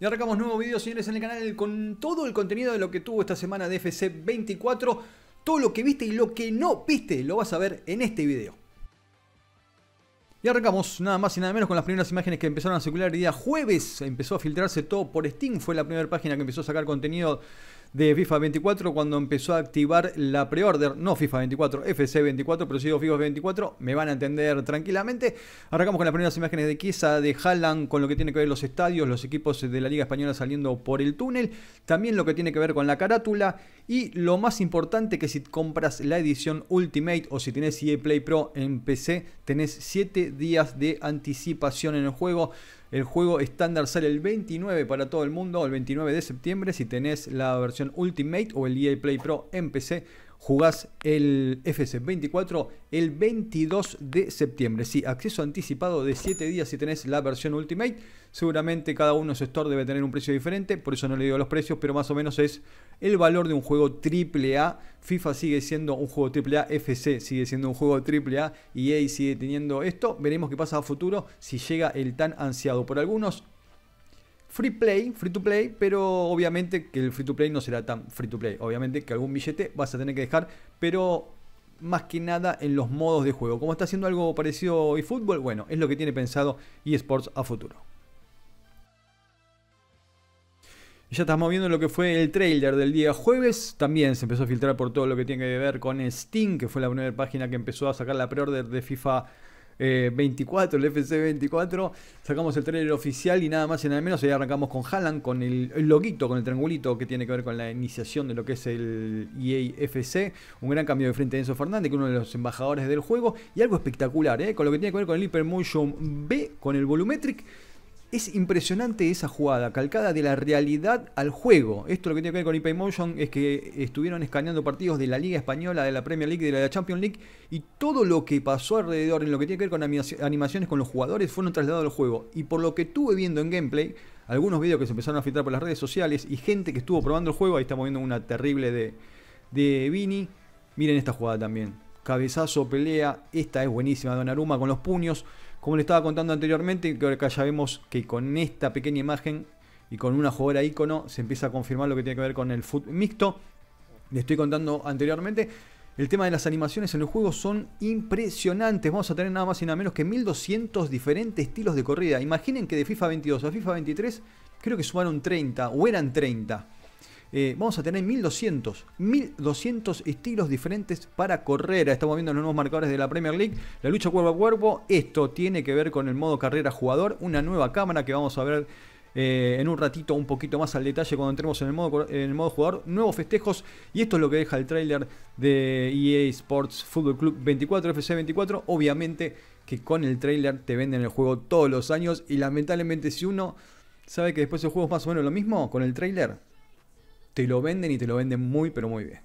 Y arrancamos nuevo video, señores, en el canal con todo el contenido de lo que tuvo esta semana de FC 24. Todo lo que viste y lo que no viste lo vas a ver en este video. Y arrancamos nada más y nada menos con las primeras imágenes que empezaron a circular el día jueves. Empezó a filtrarse todo por Steam. Fue la primera página que empezó a sacar contenido de FIFA 24 cuando empezó a activar la pre-order, no FIFA 24, FC 24, pero sigo FIFA 24, me van a entender tranquilamente. Arrancamos con las primeras imágenes de Kiesa, de Haaland, con lo que tiene que ver los estadios, los equipos de la Liga Española saliendo por el túnel, también lo que tiene que ver con la carátula y lo más importante que si compras la edición Ultimate o si tenés EA Play Pro en PC, tenés 7 días de anticipación en el juego. El juego estándar sale el 29 para todo el mundo, el 29 de septiembre. Si tenés la versión Ultimate o el EA Play Pro en PC, jugás el FC24 el 22 de septiembre. Sí, acceso anticipado de 7 días si tenés la versión Ultimate. Seguramente cada uno de su store debe tener un precio diferente, por eso no le digo los precios, pero más o menos es el valor de un juego AAA. FIFA sigue siendo un juego AAA, FC sigue siendo un juego AAA y EA sigue teniendo esto. Veremos qué pasa a futuro si llega el tan ansiado por algunos free play, free to play, pero obviamente que el free to play no será tan free to play. Obviamente que algún billete vas a tener que dejar, pero más que nada en los modos de juego. Como está haciendo algo parecido eFootball, bueno, es lo que tiene pensado eSports a futuro. Ya estamos viendo lo que fue el trailer del día jueves. También se empezó a filtrar por todo lo que tiene que ver con Steam, que fue la primera página que empezó a sacar la pre-order de FIFA 24, el FC 24. Sacamos el trailer oficial y nada más y nada menos. Ahí arrancamos con Haaland, con el, loguito, con el triangulito que tiene que ver con la iniciación de lo que es el EA FC. Un gran cambio de frente de Enzo Fernández, que es uno de los embajadores del juego. Y algo espectacular, ¿eh? con lo que tiene que ver con el Hypermotion B, con el Volumetric. Es impresionante esa jugada, calcada de la realidad al juego. Esto lo que tiene que ver con Hypermotion es que estuvieron escaneando partidos de la Liga Española, de la Premier League, de la Champions League y todo lo que pasó alrededor en lo que tiene que ver con animaciones con los jugadores fueron trasladados al juego. Y por lo que estuve viendo en gameplay, algunos vídeos que se empezaron a filtrar por las redes sociales y gente que estuvo probando el juego, ahí estamos viendo una terrible de, de Vini. Miren esta jugada también. Cabezazo, pelea, esta es buenísima, Donnarumma con los puños. Como le estaba contando anteriormente, que acá ya vemos que con esta pequeña imagen y con una jugadora icono se empieza a confirmar lo que tiene que ver con el foot mixto. Le estoy contando anteriormente. El tema de las animaciones en el juego son impresionantes. Vamos a tener nada más y nada menos que 1200 diferentes estilos de corrida. Imaginen que de FIFA 22 a FIFA 23 creo que sumaron 30 o eran 30. Eh, vamos a tener 1200, 1200 estilos diferentes para correr. Estamos viendo los nuevos marcadores de la Premier League, la lucha cuerpo a cuerpo. Esto tiene que ver con el modo carrera jugador, una nueva cámara que vamos a ver eh, en un ratito un poquito más al detalle cuando entremos en el, modo, en el modo jugador. Nuevos festejos y esto es lo que deja el trailer de EA Sports Football Club 24 FC 24. Obviamente que con el trailer te venden el juego todos los años y lamentablemente si uno sabe que después el juego es más o menos lo mismo con el trailer, te lo venden y te lo venden muy pero muy bien.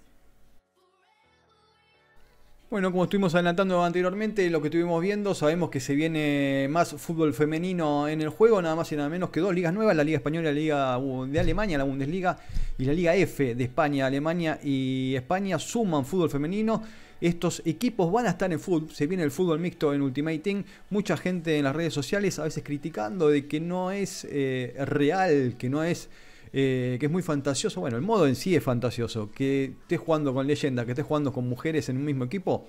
Bueno, como estuvimos adelantando anteriormente, lo que estuvimos viendo, sabemos que se viene más fútbol femenino en el juego, nada más y nada menos que dos ligas nuevas, la Liga Española y la Liga de Alemania, la Bundesliga, y la Liga F de España, Alemania y España suman fútbol femenino. Estos equipos van a estar en fútbol, se viene el fútbol mixto en Ultimate Team. Mucha gente en las redes sociales a veces criticando de que no es eh, real, que no es eh, que es muy fantasioso. Bueno, el modo en sí es fantasioso. Que estés jugando con leyenda, que estés jugando con mujeres en un mismo equipo,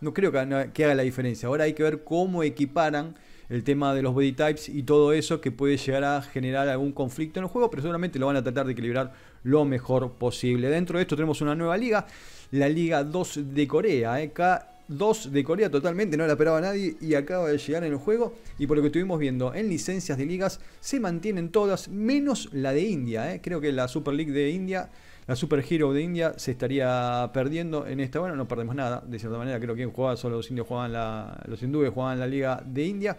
no creo que, haga la diferencia. Ahora hay que ver cómo equiparan el tema de los body types y todo eso que puede llegar a generar algún conflicto en el juego, pero seguramente lo van a tratar de equilibrar lo mejor posible. Dentro de esto tenemos una nueva liga, la Liga 2 de Corea. ¿eh? 2 de Corea totalmente, no la esperaba nadie y acaba de llegar en el juego. Y por lo que estuvimos viendo en licencias de ligas, se mantienen todas, menos la de India. ¿eh? Creo que la Super League de India, la Super Hero de India, se estaría perdiendo en esta. Bueno, no perdemos nada, de cierta manera. Creo que jugaba, solo los indios jugaban la, los hindúes jugaban la Liga de India.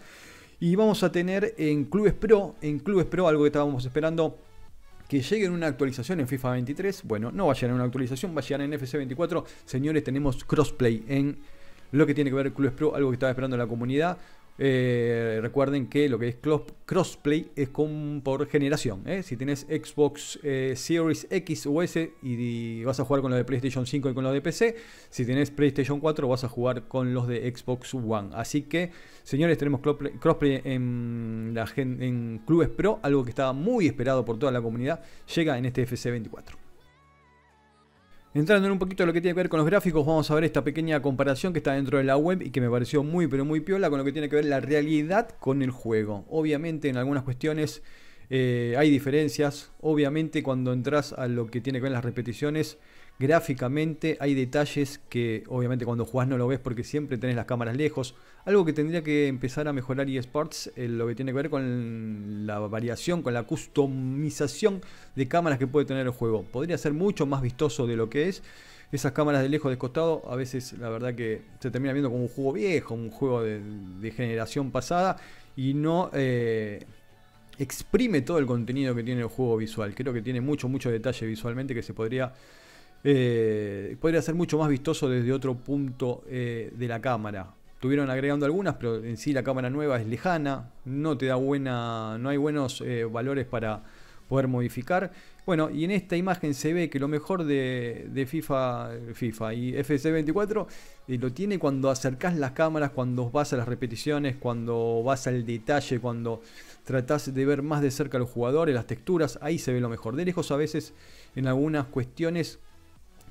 Y vamos a tener en Clubes Pro, en Clubes Pro, algo que estábamos esperando que llegue una actualización en FIFA 23. Bueno, no va a llegar en una actualización, va a llegar en FC 24. Señores, tenemos crossplay en lo que tiene que ver Clubes Pro, algo que estaba esperando la comunidad. Eh, recuerden que lo que es crossplay es por generación. ¿eh? Si tienes Xbox eh, Series X o S y, vas a jugar con los de PlayStation 5 y con los de PC, si tienes PlayStation 4 vas a jugar con los de Xbox One. Así que, señores, tenemos crossplay en, la, en clubes pro, algo que estaba muy esperado por toda la comunidad, llega en este FC24. Entrando en un poquito lo que tiene que ver con los gráficos, vamos a ver esta pequeña comparación que está dentro de la web y que me pareció muy pero muy piola con lo que tiene que ver la realidad con el juego. Obviamente en algunas cuestiones eh, hay diferencias, obviamente cuando entras a lo que tiene que ver las repeticiones Gráficamente hay detalles que obviamente cuando jugás no lo ves porque siempre tenés las cámaras lejos. Algo que tendría que empezar a mejorar eSports, eh, lo que tiene que ver con la variación, con la customización de cámaras que puede tener el juego. Podría ser mucho más vistoso de lo que es. Esas cámaras de lejos de costado a veces la verdad que se termina viendo como un juego viejo, un juego de, generación pasada y no... Eh, exprime todo el contenido que tiene el juego visual. Creo que tiene mucho, mucho detalle visualmente que se podría eh, podría ser mucho más vistoso desde otro punto eh, de la cámara. Tuvieron agregando algunas, pero en sí la cámara nueva es lejana, no te da buena, no hay buenos eh, valores para poder modificar. Bueno, y en esta imagen se ve que lo mejor de, FIFA, FIFA y FC24 lo tiene cuando acercás las cámaras, cuando vas a las repeticiones, cuando vas al detalle, cuando tratás de ver más de cerca a los jugadores, las texturas, ahí se ve lo mejor. De lejos a veces en algunas cuestiones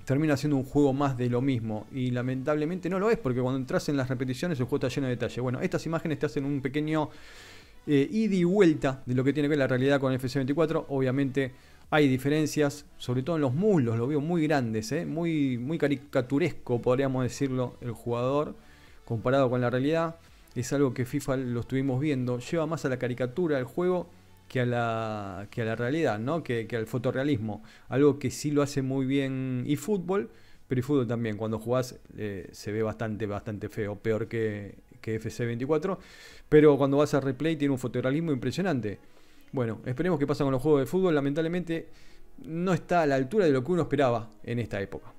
termina siendo un juego más de lo mismo. Y lamentablemente no lo es, porque cuando entras en las repeticiones el juego está lleno de detalle. Bueno, estas imágenes te hacen un pequeño eh, ida y vuelta de lo que tiene que ver la realidad con FC24. Obviamente hay diferencias, sobre todo en los muslos, lo veo muy grandes, eh, muy, muy caricaturesco, podríamos decirlo, el jugador, comparado con la realidad. Es algo que FIFA lo estuvimos viendo, lleva más a la caricatura del juego que a la, que a la realidad, ¿no? que, al fotorrealismo. Algo que sí lo hace muy bien y fútbol, pero y fútbol también. Cuando jugás eh, se ve bastante, bastante feo, peor que, que FC24. Pero cuando vas a replay tiene un fotorrealismo impresionante. Bueno, esperemos qué pasa con los juegos de fútbol. Lamentablemente no está a la altura de lo que uno esperaba en esta época.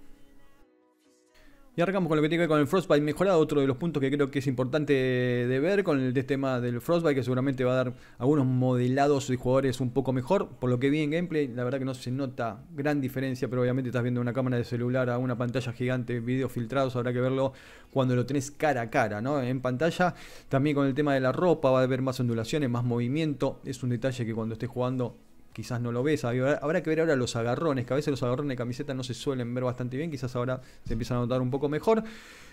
Y arrancamos con lo que tiene que ver con el Frostbite mejorado, otro de los puntos que creo que es importante de ver con el tema del Frostbite, que seguramente va a dar algunos modelados de jugadores un poco mejor. Por lo que vi en gameplay, la verdad que no se nota gran diferencia, pero obviamente estás viendo una cámara de celular a una pantalla gigante, videos filtrados, habrá que verlo cuando lo tenés cara a cara, ¿no? En pantalla, también con el tema de la ropa, va a haber más ondulaciones, más movimiento. Es un detalle que cuando estés jugando quizás no lo ves. Habrá que ver ahora los agarrones, que a veces los agarrones de camiseta no se suelen ver bastante bien, quizás ahora se empiezan a notar un poco mejor.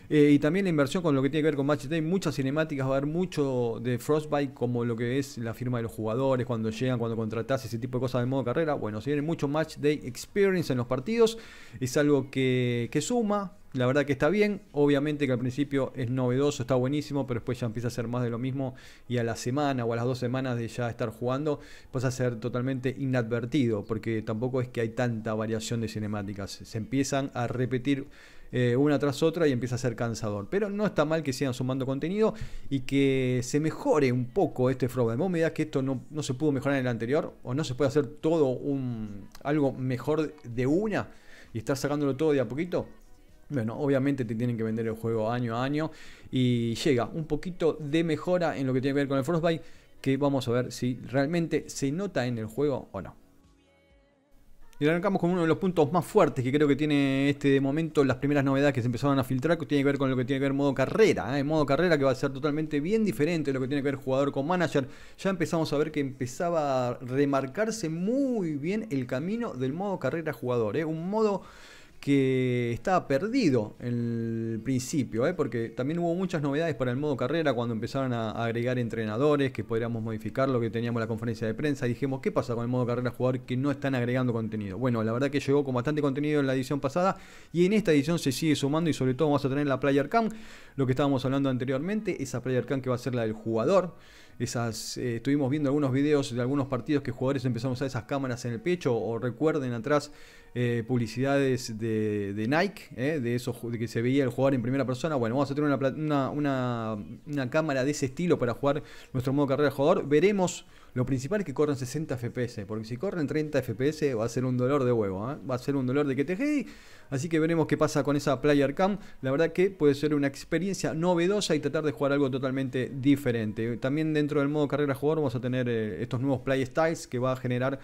Eh, y también la inversión con lo que tiene que ver con Match Day, muchas cinemáticas, va a haber mucho de Frostbite como lo que es la firma de los jugadores, cuando llegan, cuando contratás, ese tipo de cosas de modo carrera. Bueno, si viene mucho Match Day Experience en los partidos, es algo que, que suma, la verdad que está bien, obviamente que al principio es novedoso, está buenísimo, pero después ya empieza a ser más de lo mismo y a la semana o a las dos semanas de ya estar jugando pasa a ser totalmente inadvertido, porque tampoco es que hay tanta variación de cinemáticas, se empiezan a repetir eh, una tras otra y empieza a ser cansador. Pero no está mal que sigan sumando contenido y que se mejore un poco este Frostbite. Vos me que esto no, no, se pudo mejorar en el anterior o no se puede hacer todo un, algo mejor de una y estar sacándolo todo de a poquito. Bueno, obviamente te tienen que vender el juego año a año y llega un poquito de mejora en lo que tiene que ver con el Frostbite que vamos a ver si realmente se nota en el juego o no. Y arrancamos con uno de los puntos más fuertes que creo que tiene este momento, las primeras novedades que se empezaron a filtrar, que tiene que ver con lo que tiene que ver modo carrera. ¿eh? Modo carrera que va a ser totalmente bien diferente de lo que tiene que ver jugador con manager. Ya empezamos a ver que empezaba a remarcarse muy bien el camino del modo carrera jugador. ¿eh? Un modo que estaba perdido en el principio, ¿eh? porque también hubo muchas novedades para el modo carrera cuando empezaron a agregar entrenadores, que podríamos modificar lo que teníamos en la conferencia de prensa. Y dijimos, ¿qué pasa con el modo carrera jugador que no están agregando contenido? Bueno, la verdad que llegó con bastante contenido en la edición pasada y en esta edición se sigue sumando y sobre todo vamos a tener la Player Cam, lo que estábamos hablando anteriormente, esa Player Cam que va a ser la del jugador. Esas, eh, estuvimos viendo algunos videos de algunos partidos que jugadores empezaron a usar esas cámaras en el pecho o recuerden atrás eh, publicidades de, Nike, eh, de, eso, de que se veía el jugador en primera persona. Bueno, vamos a tener una, una, cámara de ese estilo para jugar nuestro modo carrera de jugador. Veremos, lo principal es que corran 60 FPS, porque si corren 30 FPS va a ser un dolor de huevo, ¿eh? va a ser un dolor de que te... Así que veremos qué pasa con esa Player Cam. La verdad que puede ser una experiencia novedosa y tratar de jugar algo totalmente diferente. También dentro del modo carrera jugador vamos a tener estos nuevos play styles que va a generar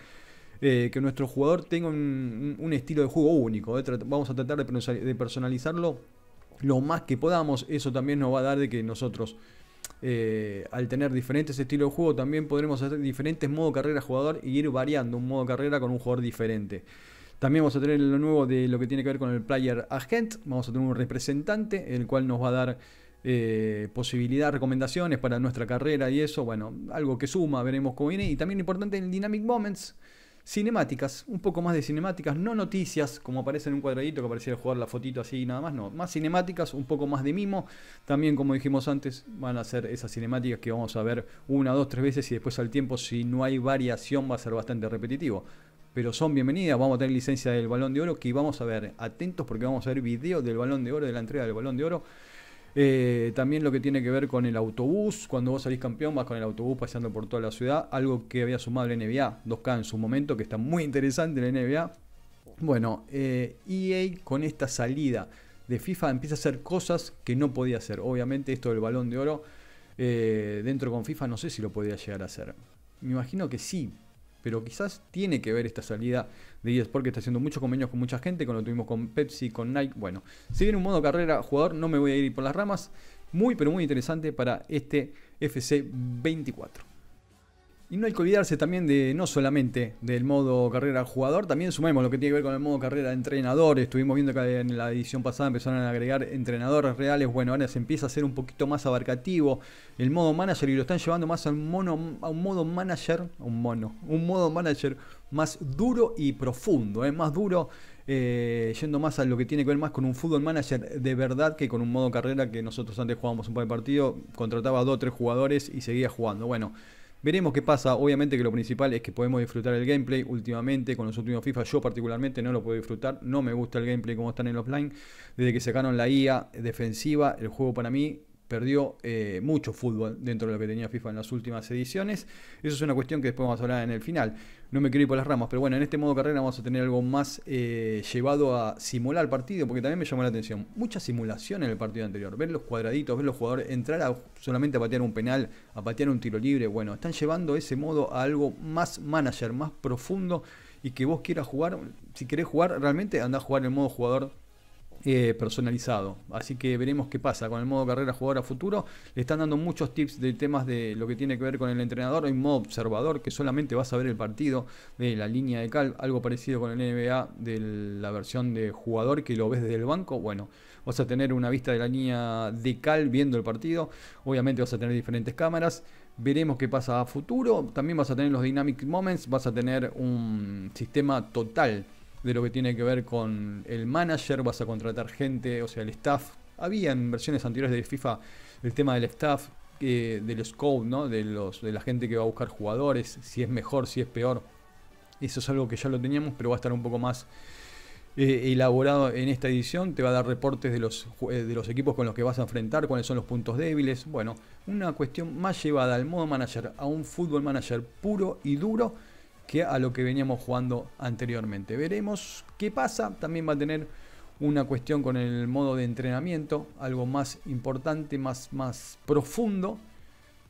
eh, que nuestro jugador tenga un, estilo de juego único. Eh. Vamos a tratar de personalizarlo lo más que podamos. Eso también nos va a dar de que nosotros eh, al tener diferentes estilos de juego, también podremos hacer diferentes modos carrera jugador y ir variando un modo carrera con un jugador diferente. También vamos a tener lo nuevo de lo que tiene que ver con el Player Agent. Vamos a tener un representante, el cual nos va a dar eh, posibilidad, recomendaciones para nuestra carrera y eso. Bueno, algo que suma, veremos cómo viene. Y también importante en Dynamic Moments cinemáticas, un poco más de cinemáticas, no noticias, como aparece en un cuadradito que aparecía jugar la fotito así y nada más, no, más cinemáticas, un poco más de mimo. También, como dijimos antes, van a ser esas cinemáticas que vamos a ver una, dos, tres veces y después al tiempo, si no hay variación, va a ser bastante repetitivo. Pero son bienvenidas, vamos a tener licencia del balón de oro que vamos a ver, atentos porque vamos a ver video del balón de oro, de la entrega del balón de oro. Eh, también lo que tiene que ver con el autobús. Cuando vos salís campeón, vas con el autobús paseando por toda la ciudad. Algo que había sumado la NBA, 2K en su momento, que está muy interesante la NBA. Bueno, EA eh, e con esta salida de FIFA empieza a hacer cosas que no podía hacer. Obviamente, esto del balón de oro, eh, dentro con FIFA, no sé si lo podía llegar a hacer. Me imagino que sí, pero quizás tiene que ver esta salida de eSport que está haciendo muchos convenios con mucha gente, como lo tuvimos con Pepsi, con Nike. Bueno, si viene un modo carrera jugador, no me voy a ir por las ramas. Muy, pero muy interesante para este FC 24. Y no hay que olvidarse también de no solamente del modo carrera jugador, también sumemos lo que tiene que ver con el modo carrera entrenador. Estuvimos viendo que en la edición pasada empezaron a agregar entrenadores reales. Bueno, ahora se empieza a hacer un poquito más abarcativo el modo manager y lo están llevando más a un, mono, a un modo manager, un mono, un modo manager más duro y profundo, ¿eh? más duro. Eh, yendo más a lo que tiene que ver más con un fútbol manager de verdad que con un modo carrera que nosotros antes jugábamos un par de partidos, contrataba a dos o tres jugadores y seguía jugando. Bueno, Veremos qué pasa. Obviamente que lo principal es que podemos disfrutar el gameplay últimamente. Con los últimos FIFA yo particularmente no lo puedo disfrutar. No me gusta el gameplay como están en offline. Desde que sacaron la IA defensiva, el juego para mí perdió eh, mucho fútbol dentro de lo que tenía FIFA en las últimas ediciones. Eso es una cuestión que después vamos a hablar en el final. No me quiero ir por las ramas, pero bueno, en este modo carrera vamos a tener algo más eh, llevado a simular el partido, porque también me llamó la atención. Mucha simulación en el partido anterior. Ver los cuadraditos, ver los jugadores, entrar a, solamente a patear un penal, a patear un tiro libre. Bueno, están llevando ese modo a algo más manager, más profundo y que vos quieras jugar. Si querés jugar, realmente anda a jugar en modo jugador eh, personalizado. Así que veremos qué pasa con el modo carrera jugador a futuro. Le están dando muchos tips de temas de lo que tiene que ver con el entrenador. Hay modo observador que solamente vas a ver el partido de la línea de cal, algo parecido con el NBA de la versión de jugador que lo ves desde el banco. Bueno, vas a tener una vista de la línea de cal viendo el partido. Obviamente vas a tener diferentes cámaras. Veremos qué pasa a futuro. También vas a tener los Dynamic Moments. Vas a tener un sistema total de lo que tiene que ver con el manager, vas a contratar gente, o sea, el staff. Había en versiones anteriores de FIFA el tema del staff, eh, del scope, ¿no? de, los, de la gente que va a buscar jugadores, si es mejor, si es peor. Eso es algo que ya lo teníamos, pero va a estar un poco más eh, elaborado en esta edición. Te va a dar reportes de los, eh, de los equipos con los que vas a enfrentar, cuáles son los puntos débiles. Bueno, una cuestión más llevada al modo manager, a un fútbol manager puro y duro que a lo que veníamos jugando anteriormente. Veremos qué pasa. También va a tener una cuestión con el modo de entrenamiento, algo más importante, más, más profundo.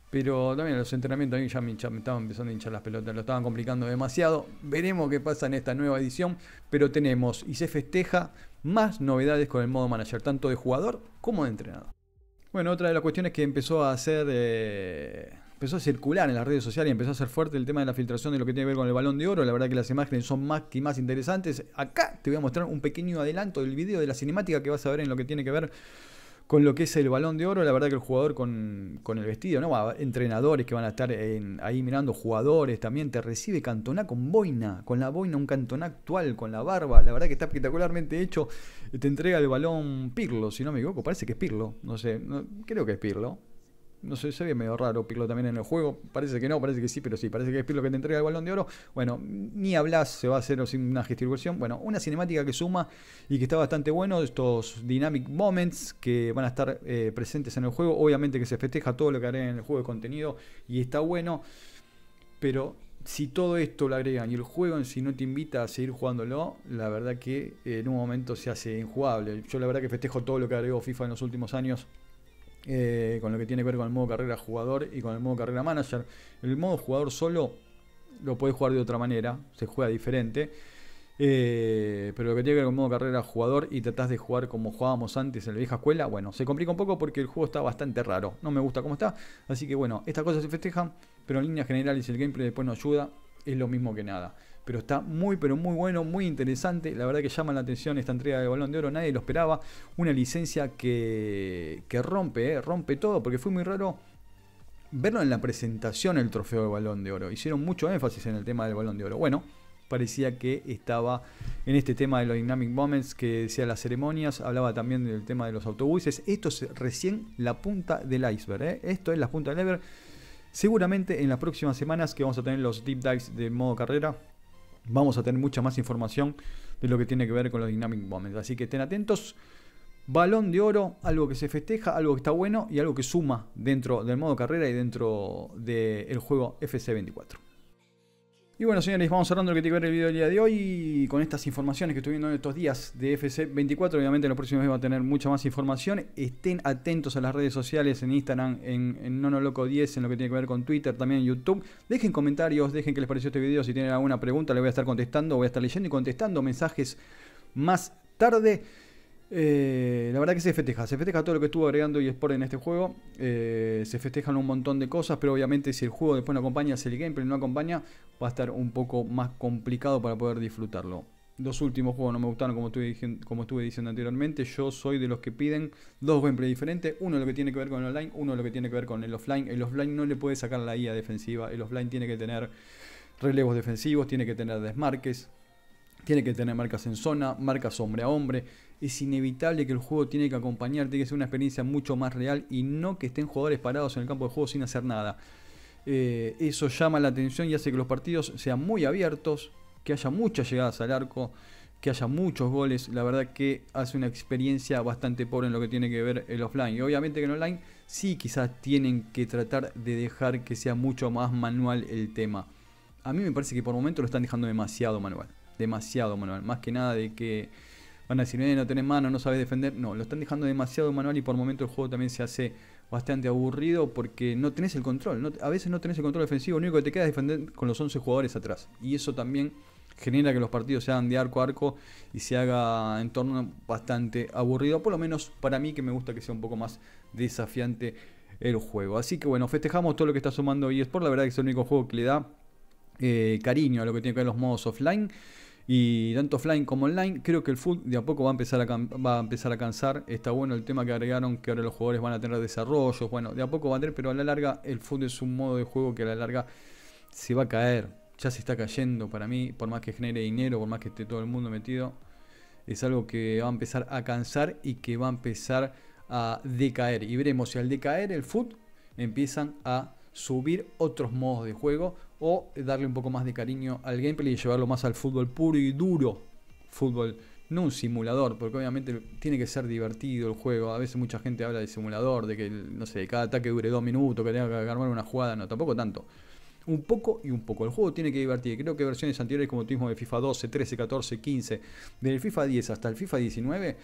Pero también los entrenamientos a mí ya me, estaban empezando a hinchar las pelotas, lo estaban complicando demasiado. Veremos qué pasa en esta nueva edición. Pero tenemos y se festeja más novedades con el modo manager, tanto de jugador como de entrenador. Bueno, otra de las cuestiones que empezó a hacer eh, empezó a circular en las redes sociales y empezó a ser fuerte el tema de la filtración de lo que tiene que ver con el balón de oro. La verdad que las imágenes son más que más interesantes. Acá te voy a mostrar un pequeño adelanto del video de la cinemática que vas a ver en lo que tiene que ver con lo que es el balón de oro. La verdad que el jugador con, el vestido, ¿no? Entrenadores que van a estar ahí mirando jugadores también. Te recibe Cantona con boina, con la boina, un Cantona actual, con la barba. La verdad que está espectacularmente hecho. Te entrega el balón Pirlo, si no me equivoco. Parece que es Pirlo, no sé, creo que es Pirlo no sé, se ve medio raro Pirlo también en el juego. Parece que no, parece que sí, pero sí, parece que es Pirlo que te entrega el balón de oro. Bueno, ni hablas, se va a hacer una distribución. Bueno, una cinemática que suma y que está bastante bueno. Estos dynamic moments que van a estar eh, presentes en el juego. Obviamente que se festeja todo lo que haré en el juego de contenido y está bueno. Pero si todo esto lo agregan y el juego en sí no te invita a seguir jugándolo, la verdad que en un momento se hace injugable. Yo la verdad que festejo todo lo que agregó FIFA en los últimos años eh, con lo que tiene que ver con el modo carrera jugador y con el modo carrera manager. El modo jugador solo lo puedes jugar de otra manera, se juega diferente. Eh, pero lo que tiene que ver con modo carrera jugador y tratás de jugar como jugábamos antes en la vieja escuela, bueno, se complica un poco porque el juego está bastante raro. No me gusta cómo está. Así que bueno, estas cosas se festejan, pero en líneas generales el gameplay después no ayuda, es lo mismo que nada. Pero está muy, pero muy bueno, muy interesante. La verdad que llama la atención esta entrega de Balón de Oro, nadie lo esperaba. Una licencia que, que rompe, eh, rompe todo, porque fue muy raro verlo en la presentación el trofeo de Balón de Oro. Hicieron mucho énfasis en el tema del Balón de Oro. Bueno, parecía que estaba en este tema de los Dynamic Moments que decía las ceremonias, hablaba también del tema de los autobuses. Esto es recién la punta del iceberg, ¿eh? esto es la punta del iceberg. Seguramente en las próximas semanas que vamos a tener los deep dives de modo carrera, vamos a tener mucha más información de lo que tiene que ver con los Dynamic Moments. Así que estén atentos. Balón de oro, algo que se festeja, algo que está bueno y algo que suma dentro del modo carrera y dentro del juego FC24. Y bueno, señores, vamos cerrando lo que tiene que ver el video del día de hoy con estas informaciones que estoy viendo en estos días de FC24. Obviamente en los próximos días va a tener mucha más información. Estén atentos a las redes sociales, en Instagram, en, en NonoLoco10, en lo que tiene que ver con Twitter, también en YouTube. Dejen comentarios, dejen que les pareció este video. Si tienen alguna pregunta, le voy a estar contestando, voy a estar leyendo y contestando mensajes más tarde. Eh, la verdad que se festeja, se festeja todo lo que estuvo agregando eSport en este juego. Eh, se festejan un montón de cosas, pero obviamente si el juego después no acompaña, si el gameplay no acompaña, va a estar un poco más complicado para poder disfrutarlo. Los últimos juegos no me gustaron como estuve, como estuve diciendo anteriormente. Yo soy de los que piden dos gameplays diferentes. Uno lo que tiene que ver con el online, uno lo que tiene que ver con el offline. El offline no le puede sacar la IA defensiva. El offline tiene que tener relevos defensivos, tiene que tener desmarques, tiene que tener marcas en zona, marcas hombre a hombre es inevitable que el juego tiene que acompañar, tiene que ser una experiencia mucho más real y no que estén jugadores parados en el campo de juego sin hacer nada. Eh, eso llama la atención y hace que los partidos sean muy abiertos, que haya muchas llegadas al arco, que haya muchos goles. La verdad que hace una experiencia bastante pobre en lo que tiene que ver el offline. Y obviamente que en online sí quizás tienen que tratar de dejar que sea mucho más manual el tema. A mí me parece que por momento lo están dejando demasiado manual. Demasiado manual. Más que nada de que van a decir, eh, no tenés mano, no sabes defender. No, lo están dejando demasiado manual y por momento el juego también se hace bastante aburrido porque no tenés el control. a veces no tenés el control defensivo, lo único que te queda es defender con los 11 jugadores atrás. Y eso también genera que los partidos sean de arco a arco y se haga en torno bastante aburrido. Por lo menos para mí que me gusta que sea un poco más desafiante el juego. Así que bueno, festejamos todo lo que está sumando eSport. La verdad que es el único juego que le da eh, cariño a lo que tiene que ver los modos offline. Y tanto offline como online, creo que el fútbol de a poco va a empezar a, va a empezar a cansar. Está bueno el tema que agregaron, que ahora los jugadores van a tener desarrollos. Bueno, de a poco va a tener, pero a la larga el fútbol es un modo de juego que a la larga se va a caer. Ya se está cayendo para mí, por más que genere dinero, por más que esté todo el mundo metido. Es algo que va a empezar a cansar y que va a empezar a decaer. Y veremos si al decaer el fútbol empiezan a subir otros modos de juego o darle un poco más de cariño al gameplay y llevarlo más al fútbol puro y duro. Fútbol, no un simulador, porque obviamente tiene que ser divertido el juego. A veces mucha gente habla de simulador, de que, no sé, cada ataque dure dos minutos, que tenga que armar una jugada, no, tampoco tanto. Un poco y un poco. El juego tiene que divertir. Creo que versiones anteriores como tuvimos de FIFA 12, 13, 14, 15, del FIFA 10 hasta el FIFA 19,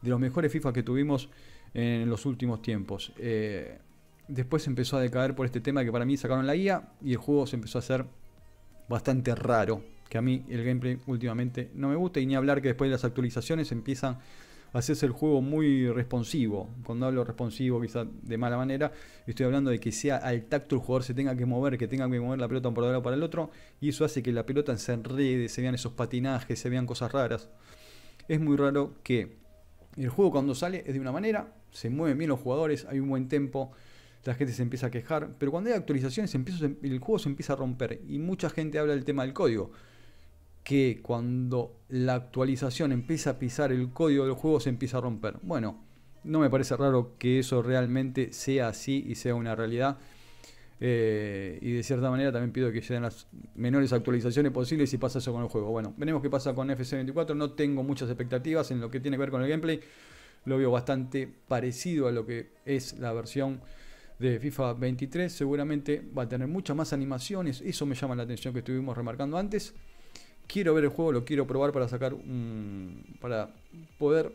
de los mejores FIFA que tuvimos en los últimos tiempos. Eh, después empezó a decaer por este tema que para mí sacaron la IA y el juego se empezó a hacer bastante raro. Que a mí el gameplay últimamente no me gusta y ni hablar que después de las actualizaciones empiezan a hacerse el juego muy responsivo. Cuando hablo responsivo, quizá de mala manera, estoy hablando de que sea al tacto el jugador se tenga que mover, que tenga que mover la pelota por un lado para el otro, y eso hace que la pelota se enrede, se vean esos patinajes, se vean cosas raras. Es muy raro que el juego cuando sale es de una manera, se mueven bien los jugadores, hay un buen tempo, la gente se empieza a quejar, pero cuando hay actualizaciones el juego se empieza a romper y mucha gente habla del tema del código, que cuando la actualización empieza a pisar el código del juego se empieza a romper. Bueno, no me parece raro que eso realmente sea así y sea una realidad. Eh, y de cierta manera también pido que sean las menores actualizaciones posibles y pasa eso con el juego. Bueno, veremos qué pasa con FC24. No tengo muchas expectativas en lo que tiene que ver con el gameplay. Lo veo bastante parecido a lo que es la versión de FIFA 23 seguramente va a tener muchas más animaciones. Eso me llama la atención que estuvimos remarcando antes. Quiero ver el juego, lo quiero probar para sacar para poder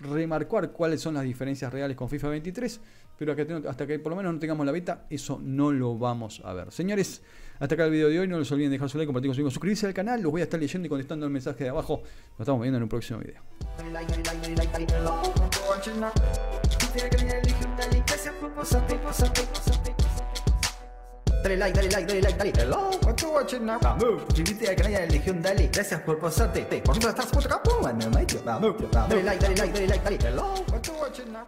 remarcar cuáles son las diferencias reales con FIFA 23. pero hasta que, por lo menos no tengamos la beta, eso no lo vamos a ver. Señores, hasta acá el video de hoy. No les olviden dejar su like, compartir conmigo, suscribirse al canal. Los voy a estar leyendo y contestando el mensaje de abajo. Nos estamos viendo en un próximo video. Dale like, dale like, dale like, dale. Hello, what you watching now? Vamos, suscríbete al canal de Legión Dale. Gracias por pasarte. Por estás por acá, pum, Dale like, dale like, dale like, dale. Hello, what you watching now?